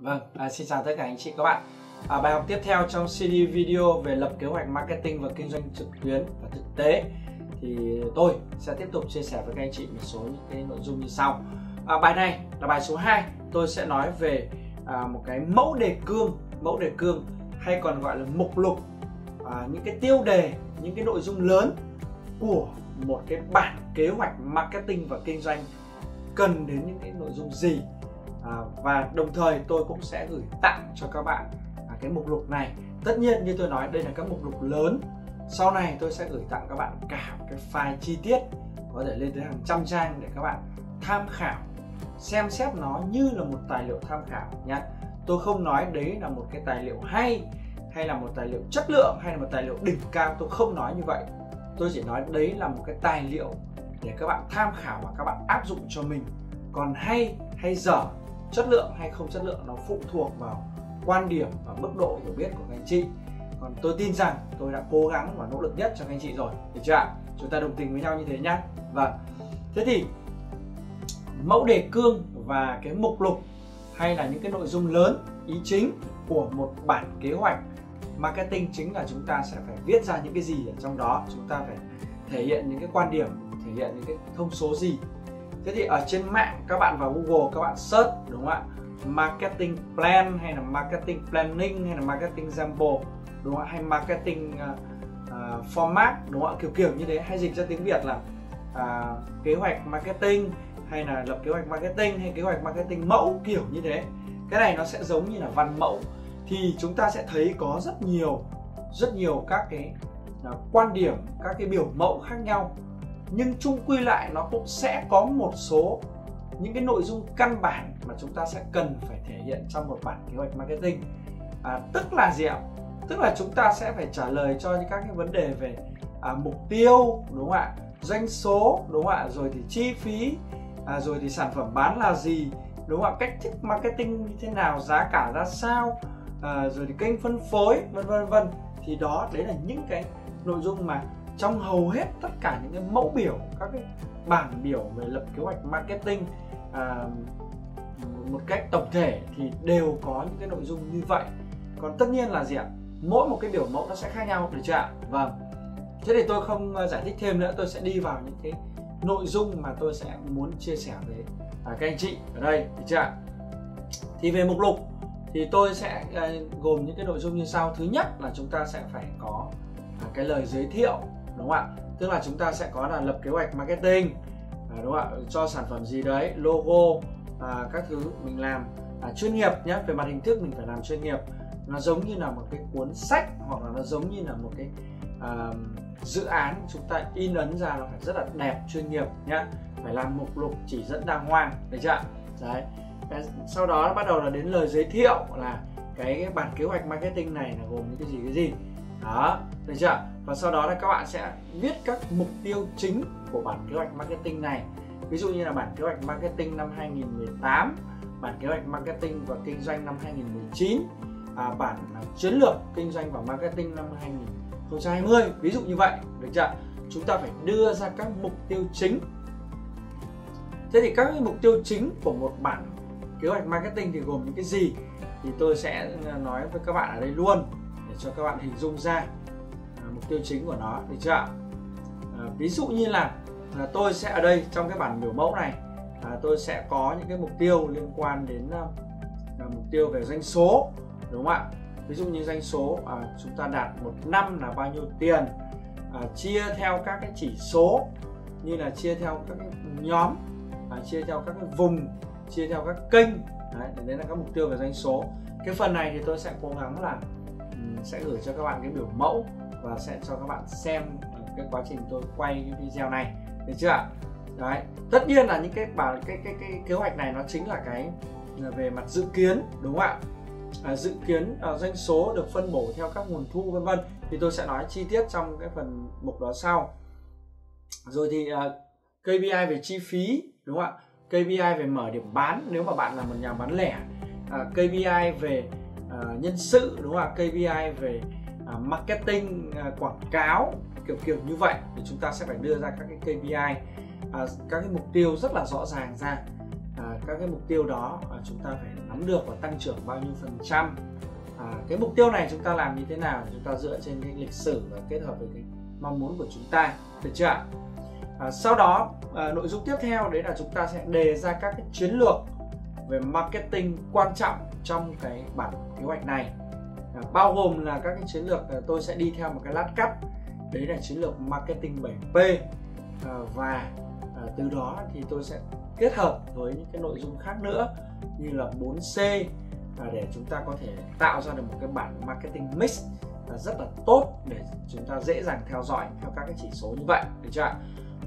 Vâng, à, xin chào tất cả anh chị các bạn. À, bài học tiếp theo trong CD video về lập kế hoạch marketing và kinh doanh trực tuyến và thực tế thì tôi sẽ tiếp tục chia sẻ với các anh chị một số những cái nội dung như sau. À, bài này là bài số 2, tôi sẽ nói về à, một cái mẫu đề cương, mẫu đề cương hay còn gọi là mục lục, à, những cái tiêu đề, những cái nội dung lớn của một cái bản kế hoạch marketing và kinh doanh cần đến những cái nội dung gì à, và đồng thời tôi cũng sẽ gửi tặng cho các bạn à, cái mục lục này. Tất nhiên như tôi nói đây là các mục lục lớn. Sau này tôi sẽ gửi tặng các bạn cả một cái file chi tiết có thể lên tới hàng trăm trang để các bạn tham khảo xem xét nó như là một tài liệu tham khảo nhé tôi không nói đấy là một cái tài liệu hay hay là một tài liệu chất lượng hay là một tài liệu đỉnh cao. Tôi không nói như vậy. Tôi chỉ nói đấy là một cái tài liệu để các bạn tham khảo và các bạn áp dụng cho mình. Còn hay hay dở chất lượng hay không chất lượng nó phụ thuộc vào quan điểm và mức độ hiểu biết của các anh chị. Còn tôi tin rằng tôi đã cố gắng và nỗ lực nhất cho các anh chị rồi. Được chưa ạ? Chúng ta đồng tình với nhau như thế nhá. Và thế thì mẫu đề cương và cái mục lục hay là những cái nội dung lớn, ý chính của một bản kế hoạch marketing chính là chúng ta sẽ phải viết ra những cái gì ở trong đó. Chúng ta phải thể hiện những cái quan điểm, thể hiện những cái thông số gì thế thì ở trên mạng các bạn vào google các bạn search đúng không ạ? Marketing plan hay là marketing planning hay là marketing sample đúng không ạ? Hay marketing uh, uh, format đúng không ạ? Kiểu kiểu như thế hay dịch ra tiếng việt là uh, kế hoạch marketing hay là lập kế hoạch marketing hay kế hoạch marketing mẫu kiểu như thế. Cái này nó sẽ giống như là văn mẫu. Thì chúng ta sẽ thấy có rất nhiều rất nhiều các cái uh, quan điểm các cái biểu mẫu khác nhau nhưng chung quy lại nó cũng sẽ có một số những cái nội dung căn bản mà chúng ta sẽ cần phải thể hiện trong một bản kế hoạch marketing. À, tức là gì ạ? Tức là chúng ta sẽ phải trả lời cho những các cái vấn đề về à, mục tiêu đúng không ạ? Doanh số đúng không ạ? Rồi thì chi phí à, rồi thì sản phẩm bán là gì đúng không ạ? Cách thức marketing như thế nào giá cả ra sao à, rồi thì kênh phân phối vân vân vân. Thì đó đấy là những cái nội dung mà trong hầu hết tất cả những cái mẫu biểu các cái bảng biểu về lập kế hoạch marketing à, một cách tổng thể thì đều có những cái nội dung như vậy. Còn tất nhiên là gì ạ? Mỗi một cái biểu mẫu nó sẽ khác nhau được chưa ạ? Vâng. Thế thì tôi không à, giải thích thêm nữa tôi sẽ đi vào những cái nội dung mà tôi sẽ muốn chia sẻ với à, các anh chị ở đây được chưa ạ? Thì về mục lục thì tôi sẽ à, gồm những cái nội dung như sau. Thứ nhất là chúng ta sẽ phải có à, cái lời giới thiệu đúng không ạ? Tức là chúng ta sẽ có là lập kế hoạch marketing à, đúng không ạ? Cho sản phẩm gì đấy logo à, các thứ mình làm. À, chuyên nghiệp nhé về mặt hình thức mình phải làm chuyên nghiệp. Nó giống như là một cái cuốn sách hoặc là nó giống như là một cái à, dự án chúng ta in ấn ra nó phải rất là đẹp chuyên nghiệp nhé phải làm mục lục chỉ dẫn đàng hoàng được chưa đấy. Sau đó bắt đầu là đến lời giới thiệu là cái bản kế hoạch marketing này là gồm những cái gì cái gì? Đó được chưa và sau đó là các bạn sẽ viết các mục tiêu chính của bản kế hoạch marketing này. Ví dụ như là bản kế hoạch marketing năm 2018 bản kế hoạch marketing và kinh doanh năm 2019 à, bản chiến lược kinh doanh và marketing năm 2020 ví dụ như vậy được chưa? Chúng ta phải đưa ra các mục tiêu chính. Thế thì các mục tiêu chính của một bản kế hoạch marketing thì gồm những cái gì? Thì tôi sẽ nói với các bạn ở đây luôn để cho các bạn hình dung ra tiêu chính của nó được chưa ạ? À, ví dụ như là à, tôi sẽ ở đây trong cái bản biểu mẫu này à, tôi sẽ có những cái mục tiêu liên quan đến à, mục tiêu về doanh số đúng không ạ? Ví dụ như doanh số à, chúng ta đạt một năm là bao nhiêu tiền à, chia theo các cái chỉ số như là chia theo các cái nhóm à, chia theo các cái vùng chia theo các kênh đấy, đấy là các mục tiêu về doanh số. Cái phần này thì tôi sẽ cố gắng là sẽ gửi cho các bạn cái biểu mẫu và sẽ cho các bạn xem ờ, cái quá trình tôi quay cái video này. Được chưa ạ? Đấy tất nhiên là những cái bản cái, cái cái kế hoạch này nó chính là cái về mặt dự kiến đúng không ạ? À, dự kiến uh, doanh số được phân bổ theo các nguồn thu vân vân. Thì tôi sẽ nói chi tiết trong cái phần mục đó sau. Rồi thì ờ, uh, à, KPI về chi phí đúng không ạ? KPI về mở điểm bán nếu mà bạn là một nhà bán lẻ. À, uh, KPI về uh, nhân sự đúng không ạ? KPI về uh, À, marketing à, quảng cáo kiểu kiểu như vậy thì chúng ta sẽ phải đưa ra các cái KPI à, các cái mục tiêu rất là rõ ràng ra. Các cái mục tiêu đó chúng ta phải nắm được và tăng trưởng bao nhiêu phần trăm. À, cái mục tiêu này chúng ta làm như thế nào? Chúng ta dựa trên cái lịch sử và kết hợp với cái mong muốn của chúng ta. Được chưa ạ? À, sau đó à, nội dung tiếp theo đấy là chúng ta sẽ đề ra các cái chiến lược về marketing quan trọng trong cái bản kế hoạch này. Ờ, bao gồm là các cái chiến lược ờ, tôi sẽ đi theo một cái lát cắt. Đấy là chiến lược marketing 7P ờ, và từ đó thì tôi sẽ kết hợp với những cái nội dung khác nữa như là 4C để chúng ta có thể tạo ra được một cái bản marketing mix rất là tốt để chúng ta dễ dàng theo dõi theo các cái chỉ số như vậy, được chưa ạ?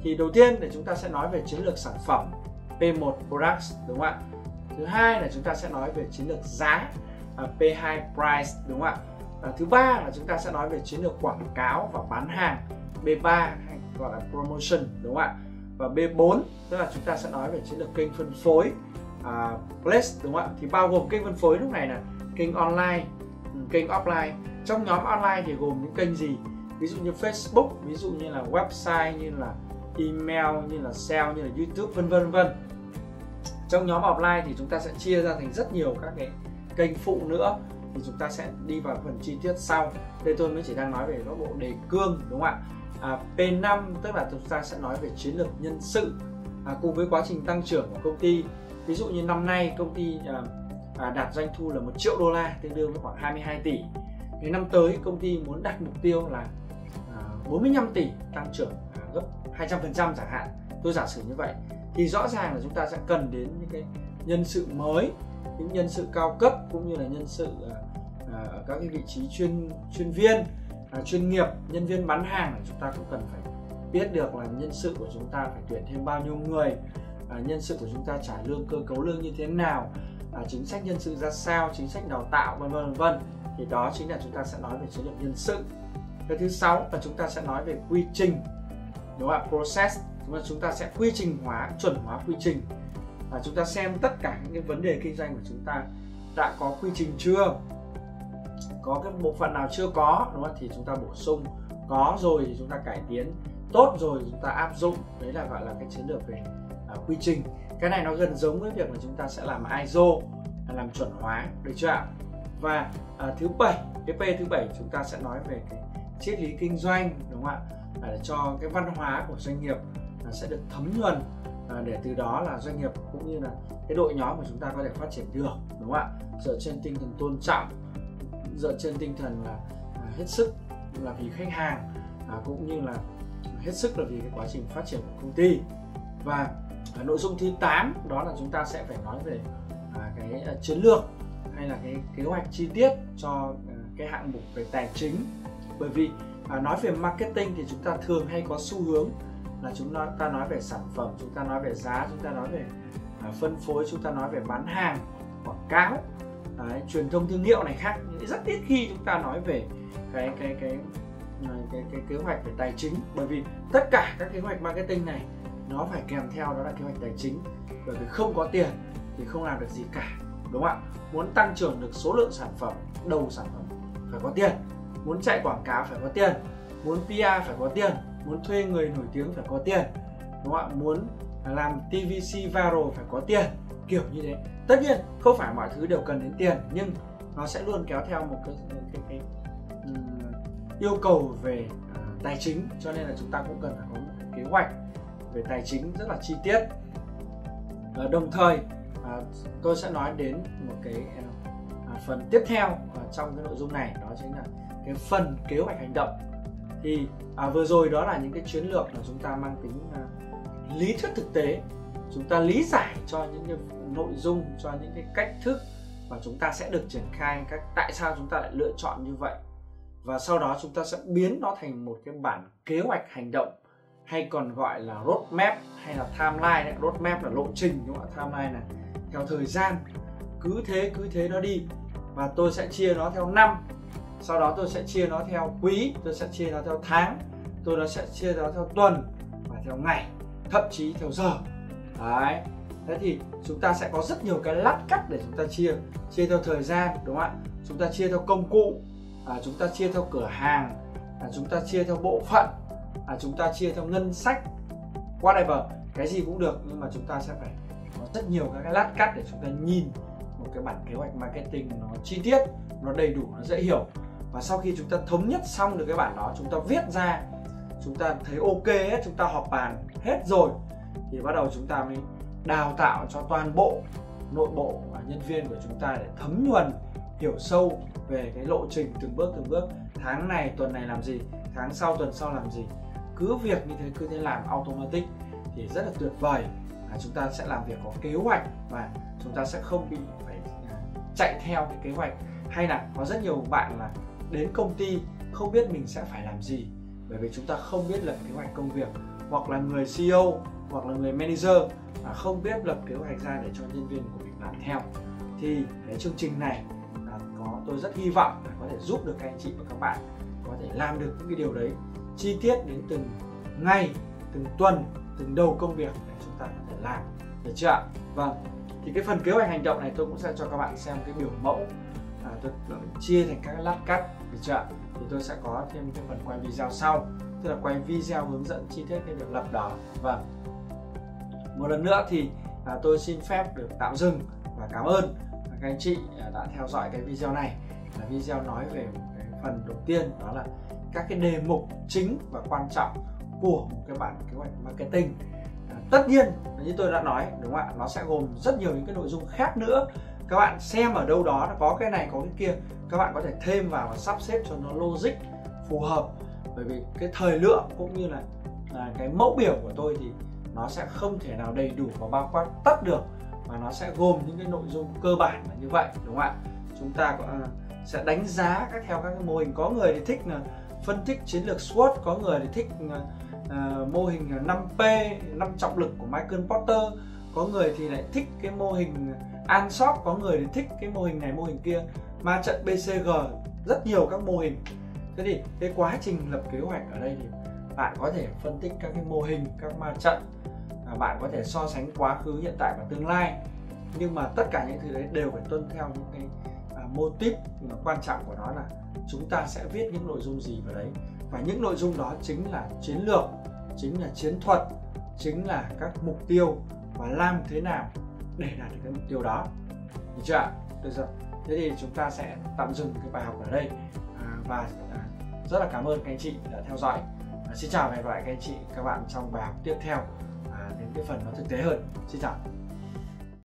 Thì đầu tiên để chúng ta sẽ nói về chiến lược sản phẩm P1 products, đúng không ạ? Thứ hai là chúng ta sẽ nói về chiến lược giá. À, P2 price đúng không ạ? Uh, thứ ba là chúng ta sẽ nói về chiến lược quảng cáo và bán hàng. B3 hay gọi là promotion đúng không ạ? Và B4 tức là chúng ta sẽ nói về chiến lược kênh phân phối uh, place đúng không ạ? Thì bao gồm kênh phân phối lúc này là kênh online ừ, kênh offline. Trong nhóm online thì gồm những kênh gì? Ví dụ như Facebook ví dụ như là website như là email như là sale như là YouTube vân vân vân. Trong nhóm offline thì chúng ta sẽ chia ra thành rất nhiều các cái kênh phụ nữa thì chúng ta sẽ đi vào phần chi tiết sau. Đây tôi mới chỉ đang nói về góc độ đề cương đúng không ạ? À, P5 tức là chúng ta sẽ nói về chiến lược nhân sự. À, cùng với quá trình tăng trưởng của công ty ví dụ như năm nay công ty à, à, đạt doanh thu là một triệu đô la tương đương với khoảng 22 tỷ. Thì năm tới công ty muốn đặt mục tiêu là à, 45 tỷ tăng trưởng à, gấp 200% chẳng hạn. Tôi giả sử như vậy. Thì rõ ràng là chúng ta sẽ cần đến những cái nhân sự mới những nhân sự cao cấp cũng như là nhân sự à, à, ở các cái vị trí chuyên chuyên viên à, chuyên nghiệp, nhân viên bán hàng chúng ta cũng cần phải biết được là nhân sự của chúng ta phải tuyển thêm bao nhiêu người nhân sự của chúng ta trả lương, cơ cấu lương như thế nào chính sách nhân sự ra sao, chính sách đào tạo, vân vân vân thì đó chính là chúng ta sẽ nói về chiến lược nhân sự. Cái thứ sáu là chúng ta sẽ nói về quy trình, đúng không ạ? Process chúng ta chúng ta sẽ quy trình hóa, chuẩn hóa quy trình và chúng ta xem tất cả những cái vấn đề kinh doanh của chúng ta đã có quy trình chưa? Có cái bộ phận nào chưa có đúng không? Thì chúng ta bổ sung. Có rồi thì chúng ta cải tiến. Tốt rồi chúng ta áp dụng. Đấy là gọi là cái chiến lược về à, quy trình. Cái này nó gần giống với việc là chúng ta sẽ làm ISO làm chuẩn hóa được chưa ạ? Và à, thứ bảy cái P thứ bảy chúng ta sẽ nói về cái triết lý kinh doanh đúng không ạ? Để cho cái văn hóa của doanh nghiệp là sẽ được thấm nhuần à, để từ đó là doanh nghiệp cũng như là cái đội nhóm của chúng ta có thể phát triển được đúng không ạ? Dựa trên tinh thần tôn trọng dựa trên tinh thần là à, hết sức là vì khách hàng à, cũng như là hết sức là vì cái quá trình phát triển của công ty. Và à, nội dung thứ 8 đó là chúng ta sẽ phải nói về à, cái à, chiến lược hay là cái kế hoạch chi tiết cho à, cái hạng mục về tài chính. Bởi vì à, nói về marketing thì chúng ta thường hay có xu hướng là chúng ta nói về sản phẩm chúng ta nói về giá chúng ta nói về à, phân phối chúng ta nói về bán hàng quảng cáo Đấy, truyền thông thương hiệu này khác. Rất ít khi chúng ta nói về cái cái cái cái cái, cái kế hoạch về tài chính. Bởi vì tất cả các kế hoạch marketing này nó phải kèm theo đó là kế hoạch tài chính. Bởi vì không có tiền thì không làm được gì cả đúng không ạ? Muốn tăng trưởng được số lượng sản phẩm đầu sản phẩm phải có tiền. Muốn chạy quảng cáo phải có tiền. Muốn PR phải có tiền muốn thuê người nổi tiếng phải có tiền đúng không ạ? Muốn làm TVC viral phải có tiền kiểu như thế. Tất nhiên không phải mọi thứ đều cần đến tiền nhưng nó sẽ luôn kéo theo một cái cái, cái, cái um, yêu cầu về uh, tài chính cho nên là chúng ta cũng cần phải có một cái kế hoạch về tài chính rất là chi tiết. Uh, đồng thời uh, tôi sẽ nói đến một cái uh, phần tiếp theo uh, trong cái nội dung này đó chính là cái phần kế hoạch hành động thì à, vừa rồi đó là những cái chiến lược mà chúng ta mang tính à, lý thuyết thực tế. Chúng ta lý giải cho những cái nội dung cho những cái cách thức mà chúng ta sẽ được triển khai các tại sao chúng ta lại lựa chọn như vậy. Và sau đó chúng ta sẽ biến nó thành một cái bản kế hoạch hành động hay còn gọi là roadmap hay là timeline đấy. roadmap là lộ trình đúng không ạ? Timeline là theo thời gian. Cứ thế cứ thế nó đi. Và tôi sẽ chia nó theo năm sau đó tôi sẽ chia nó theo quý tôi sẽ chia nó theo tháng tôi nó sẽ chia nó theo tuần và theo ngày thậm chí theo giờ. Đấy. Thế thì chúng ta sẽ có rất nhiều cái lát cắt để chúng ta chia chia theo thời gian đúng không ạ? Chúng ta chia theo công cụ à, chúng ta chia theo cửa hàng à, chúng ta chia theo bộ phận à, chúng ta chia theo ngân sách whatever cái gì cũng được nhưng mà chúng ta sẽ phải có rất nhiều các cái lát cắt để chúng ta nhìn một cái bản kế hoạch marketing nó chi tiết nó đầy đủ nó dễ hiểu và sau khi chúng ta thống nhất xong được cái bản đó chúng ta viết ra chúng ta thấy ok hết chúng ta họp bàn hết rồi thì bắt đầu chúng ta mới đào tạo cho toàn bộ nội bộ và nhân viên của chúng ta để thấm nhuần hiểu sâu về cái lộ trình từng bước từng bước. Tháng này tuần này làm gì? Tháng sau tuần sau làm gì? Cứ việc như thế cứ thế làm automatic thì rất là tuyệt vời à, chúng ta sẽ làm việc có kế hoạch và chúng ta sẽ không bị phải à, chạy theo cái kế hoạch. Hay là có rất nhiều bạn là đến công ty không biết mình sẽ phải làm gì. Bởi vì chúng ta không biết lập kế hoạch công việc, hoặc là người CEO hoặc là người manager, mà không biết lập kế hoạch ra để cho nhân viên của mình làm theo. Thì cái chương trình này là có, tôi rất hy vọng là có thể giúp được các anh chị và các bạn có thể làm được những cái điều đấy. Chi tiết đến từng ngày, từng tuần, từng đầu công việc để chúng ta có thể làm. Được chưa ạ? Vâng. Thì cái phần kế hoạch hành động này tôi cũng sẽ cho các bạn xem cái biểu mẫu à, tôi, tôi ờ, chia thành các lát cắt được chưa thì tôi sẽ có thêm cái phần quay video sau. Tức là quay video hướng dẫn chi tiết cái việc lập đó. Và một lần nữa thì à, tôi xin phép được tạm dừng và cảm ơn các anh chị à, đã theo dõi cái video này. Là video nói về cái phần đầu tiên đó là các cái đề mục chính và quan trọng của một cái bản kế hoạch marketing. À, tất nhiên như tôi đã nói đúng không ạ? Nó sẽ gồm rất nhiều những cái nội dung khác nữa các bạn xem ở đâu đó nó có cái này có cái kia các bạn có thể thêm vào và sắp xếp cho nó logic phù hợp. Bởi vì cái thời lượng cũng như là là cái mẫu biểu của tôi thì nó sẽ không thể nào đầy đủ và bao quát tất được mà nó sẽ gồm những cái nội dung cơ bản là như vậy đúng không ạ? Chúng ta có, à, sẽ đánh giá các theo các cái mô hình. Có người thì thích là phân tích chiến lược SWOT có người thì thích uh, mô hình 5P 5 trọng lực của Michael Porter có người thì lại thích cái mô hình Ansoft có người thì thích cái mô hình này mô hình kia. Ma trận BCG rất nhiều các mô hình. Thế thì cái quá trình lập kế hoạch ở đây thì bạn có thể phân tích các cái mô hình các ma trận. À, bạn có thể so sánh quá khứ hiện tại và tương lai. Nhưng mà tất cả những thứ đấy đều phải tuân theo những cái à, mô típ. Quan trọng của nó là chúng ta sẽ viết những nội dung gì vào đấy. Và những nội dung đó chính là chiến lược chính là chiến thuật chính là các mục tiêu và làm thế nào để đạt được cái mục tiêu đó. Được chưa ạ? Được rồi. Thế thì chúng ta sẽ tạm dừng cái bài học ở đây. À, và à, rất là cảm ơn các anh chị đã theo dõi. À, xin chào và hẹn gặp lại các anh chị các bạn trong bài học tiếp theo. À, đến cái phần nó thực tế hơn. Xin chào.